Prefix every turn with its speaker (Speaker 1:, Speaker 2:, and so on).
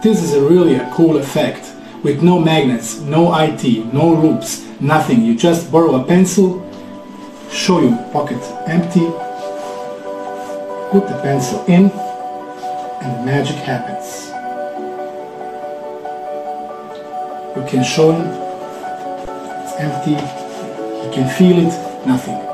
Speaker 1: This is a really a cool effect with no magnets, no IT, no loops, nothing. You just borrow a pencil, show your pocket empty, put the pencil in and magic happens. You can show him, it's empty, you can feel it, nothing.